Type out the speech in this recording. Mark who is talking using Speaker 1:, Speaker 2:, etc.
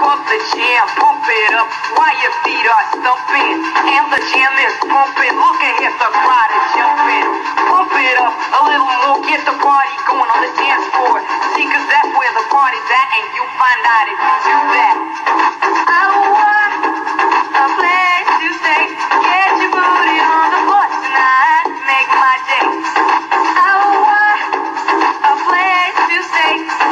Speaker 1: Pump the jam, pump it up while your feet are stumping. And the jam is pumping. Look at here, the crowd is jumping. Pump it up a little more, get the party going on the dance floor. See, cause that's where the party's at, and you find out if you do that. I want a place to stay. Get your booty on the floor tonight. Make my day. I want a place to stay.